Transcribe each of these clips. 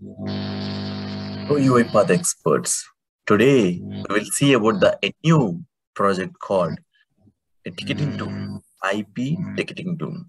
Hello, UiPath experts. Today, we will see about the new project called ticketing tool, IP ticketing tool.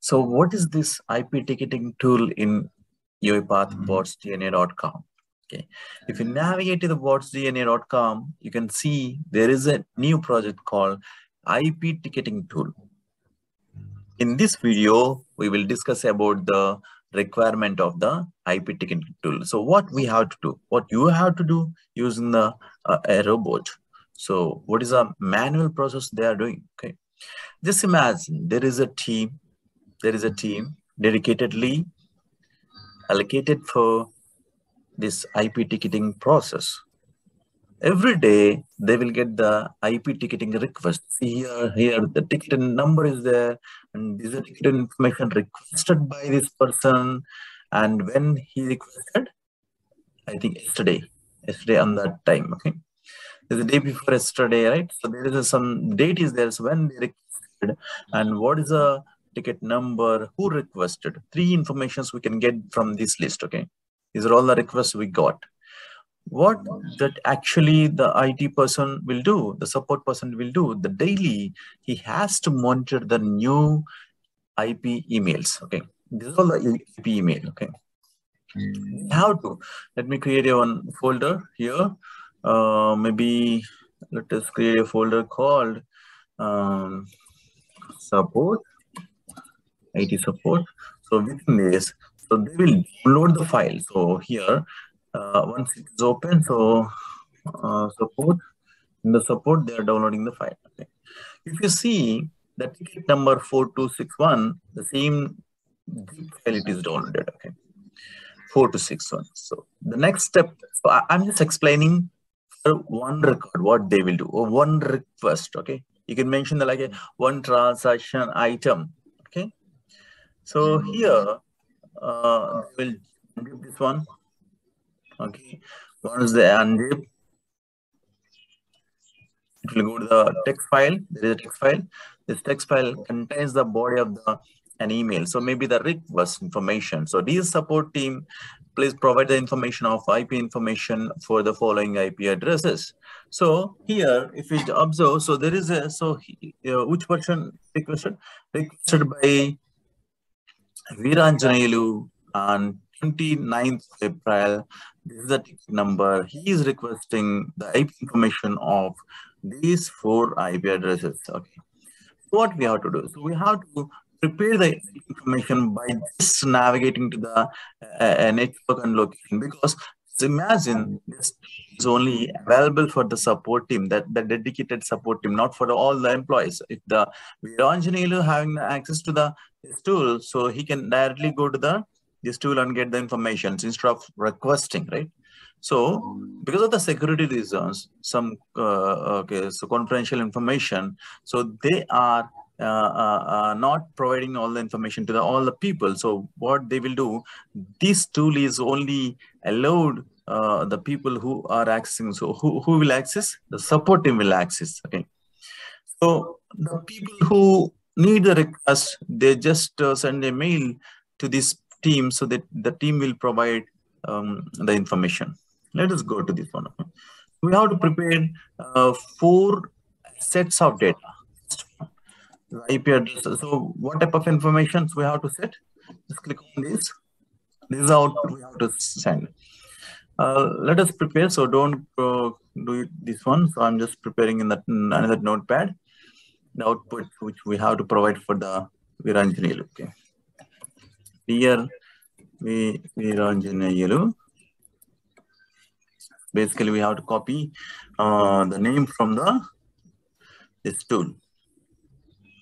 So, what is this IP ticketing tool in UiPath botsdna.com? Okay, if you navigate to the botsdna.com, you can see there is a new project called IP ticketing tool. In this video, we will discuss about the requirement of the IP ticketing tool. So what we have to do, what you have to do using the uh, a robot. So what is a manual process they are doing? Okay, just imagine there is a team, there is a team dedicatedly allocated for this IP ticketing process every day they will get the IP ticketing request. Here, here the ticket number is there, and this is the ticket information requested by this person. And when he requested, I think yesterday, yesterday on that time, okay. A day before yesterday, right? So there is a, some date is there. So when they requested, and what is the ticket number, who requested? Three informations we can get from this list, okay. These are all the requests we got what that actually the IT person will do, the support person will do, the daily, he has to monitor the new IP emails. Okay, this is all the IP email. Okay, how to let me create a one folder here. Uh, maybe let us create a folder called um, support, IT support. So within this, so they will download the file. So here uh, once it is open so uh, support in the support they are downloading the file okay. if you see the ticket number 4261 the same file it is downloaded okay. 4261 so the next step so I, i'm just explaining one record what they will do or one request okay. You can mention the like a one transaction item okay. So here uh we'll give this one Okay, once the unzip, it will go to the text file. There is a text file. This text file contains the body of the an email. So maybe the request information. So this support team, please provide the information of IP information for the following IP addresses. So here, if we observe, so there is a so uh, which person requested requested by Viranjanelu and 29th April. This is the ticket number. He is requesting the IP information of these four IP addresses. Okay. So what we have to do? So we have to prepare the information by just navigating to the uh, network and location because imagine this is only available for the support team that the dedicated support team not for the, all the employees if the Viranjanelu having access to the tool so he can directly go to the this tool and get the information instead of requesting, right? So because of the security reasons, some uh, okay, so confidential information, so they are uh, uh, uh, not providing all the information to the, all the people. So what they will do, this tool is only allowed uh, the people who are accessing. So who, who will access? The support team will access. Okay. So the people who need the request, they just uh, send a mail to this team so that the team will provide um, the information. Let us go to this one. We have to prepare uh, four sets of data. IP addresses. So what type of information we have to set? Just click on this. This is how we have to send. Uh, let us prepare. So don't uh, do this one. So I'm just preparing in that another notepad. The output which we have to provide for the Viranjanelu. Okay here we Viranjanayulu. Basically, we have to copy uh, the name from the this tool,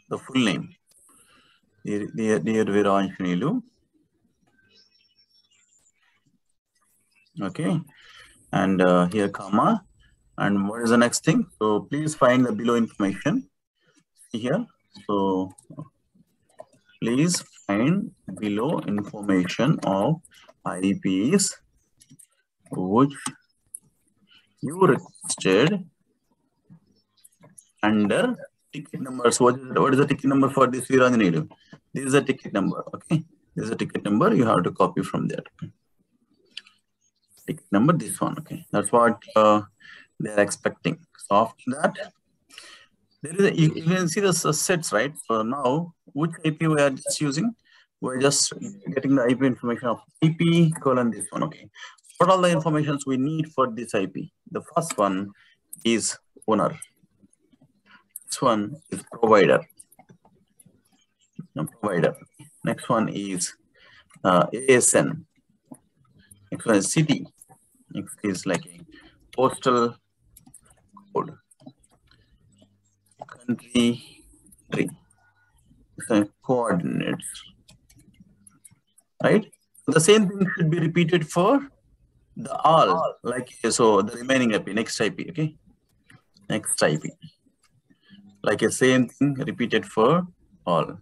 the full name. Dear, dear, dear Viranjanayulu. Okay, and uh, here comma. And what is the next thing? So please find the below information here. So please find below information of IPs which you requested under ticket numbers. What is, what is the ticket number for this Viranjanelu? This is a ticket number. Okay. This is a ticket number. You have to copy from there. Ticket number, this one. Okay, that's what uh, they're expecting. So after that, there is a, you, you can see the sets, right? So now, which IP we are just using? We're just getting the IP information of IP colon this one. Okay, what all the informations we need for this IP? The first one is owner. This one is provider. No, provider. Next one is uh, ASN. Next one is city. Next is like a postal code. Country tree. So coordinates. Right? The same thing should be repeated for the all, like so the remaining IP, next IP, okay? Next IP. Like a same thing repeated for all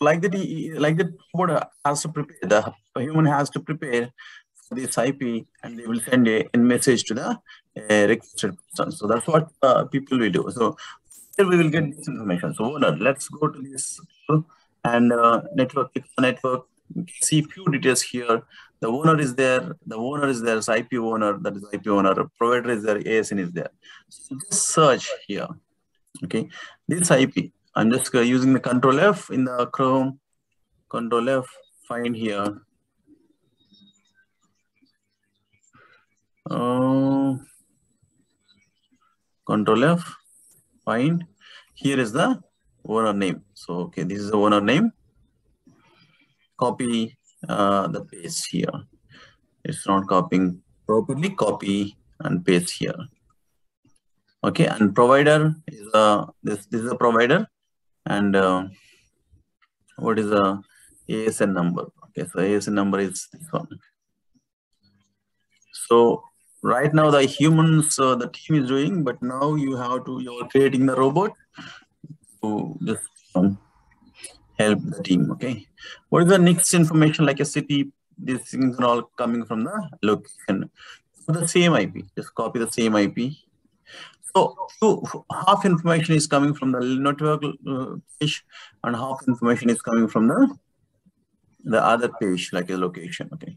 like that like that robot has to prepare the human has to prepare this ip and they will send a, a message to the uh, person so that's what uh, people will do so here we will get this information. So owner let's go to this. And uh, network network. See few details here. The owner is there. The owner is there. Is ip owner. That is ip owner. Provider is there. Asn is there. So just search here. Okay. This ip I'm just uh, using the control F in the Chrome, control F, find here. Uh, control F, find. Here is the owner name. So, okay, this is the owner name. Copy uh, the paste here. It's not copying properly. Copy and paste here. Okay, and provider is a this this is a provider and uh, what is the ASN number? Okay, so ASN number is this one. So right now the humans, uh, the team is doing, but now you have to, you're creating the robot to just um, help the team, okay? What is the next information like a city? These things are all coming from the location. So the same IP, just copy the same IP so, so half information is coming from the network uh, page and half information is coming from the the other page like a location. Okay,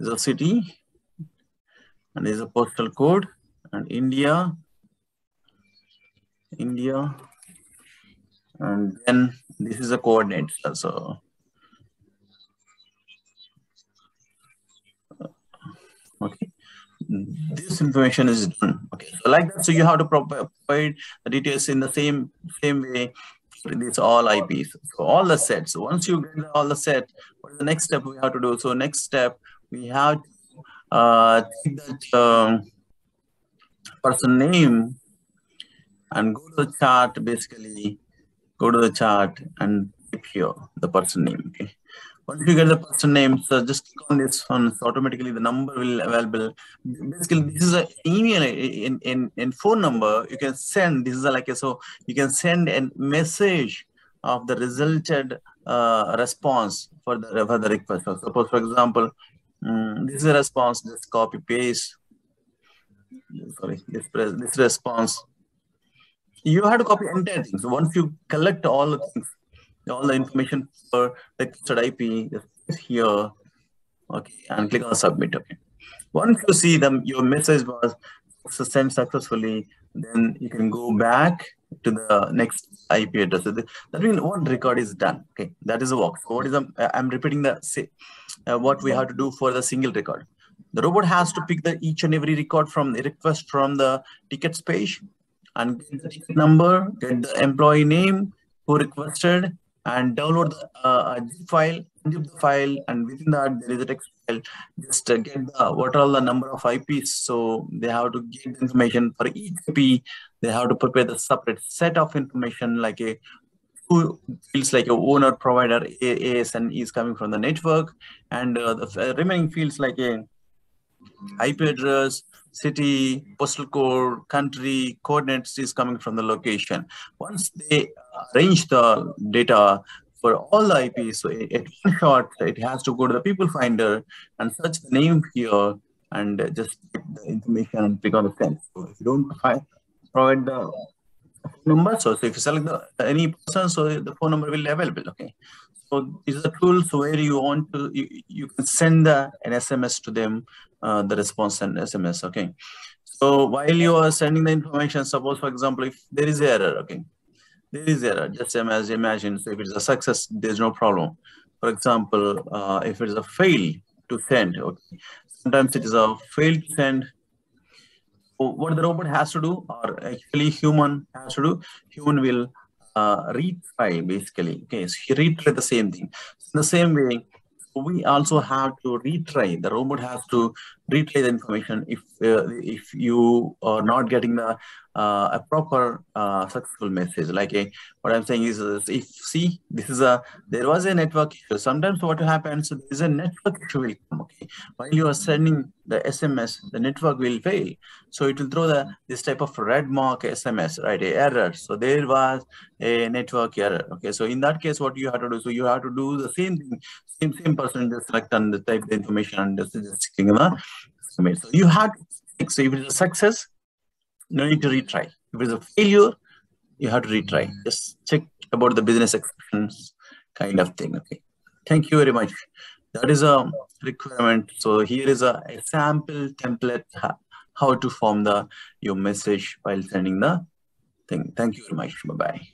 a city and there's a postal code and India, India, and then this is a coordinates. So okay this information is done. Okay, so like that, so you have to provide the details in the same same way. These all IPs. So all the sets. So once you get all the set, what is the next step we have to do? So next step we have uh, take that um, person name and go to the chart. Basically, go to the chart and type here the person name. Okay. Once you get the person name, so just click on this one. So automatically the number will available. Basically, this is an email in, in, in phone number. You can send, this is like a, so you can send a message of the resulted uh, response for the, for the request. So suppose, for example, um, this is a response, just copy paste. Sorry, this, this response. You have to copy entire things. Once you collect all the things, all the information for registered IP is here. Okay, and click on submit. Okay. Once you see them, your message was sent successfully, then you can go back to the next IP address. That means one record is done. Okay, that is a walk. So what is the, I'm repeating the say, uh, what we have to do for the single record. The robot has to pick the each and every record from the request from the tickets page and get the ticket number, get the employee name who requested, and download the uh, zip file, unzip the file, and within that there is a text file. Just uh, get the what are the number of IPs. So they have to get information for each IP. They have to prepare the separate set of information like a who feels like a owner provider ASN is coming from the network, and uh, the remaining fields like a IP address, city, postal code, country, coordinates is coming from the location. Once they uh, arrange the data for all the IPs, so at one shot, it has to go to the people finder and search the name here and just get the information and pick on the sense. So if you don't find, provide the number. So, so if you select the, any person, so the phone number will be available. Okay. So these are tool so where you want to you, you can send the, an SMS to them, uh, the response and SMS. Okay. So while you are sending the information, suppose for example, if there is error, okay, there is error. Just as imagine, so if it's a success, there's no problem. For example, uh, if it is a fail to send, okay, sometimes it is a fail to send what the robot has to do or actually human has to do human will uh, retry basically. Okay so he retry the same thing. In the same way we also have to retry the robot has to retry the information. If uh, if you are not getting the uh, a proper uh, successful message like a what i'm saying is, if see this is a there was a network issue. Sometimes what happens is a network issue will come okay? While you are sending the sms the network will fail. So it will throw the this type of red mark sms right? A error. So there was a network error okay? So in that case what you have to do so you have to do the same thing. Same same person just select and type the information and just, just the so you had so if it's a success no need to retry. If it's a failure, you have to retry. Just check about the business exceptions kind of thing. Okay. Thank you very much. That is a requirement. So here is a, sample template how to form the your message while sending the thing. Thank you very much. Bye-bye.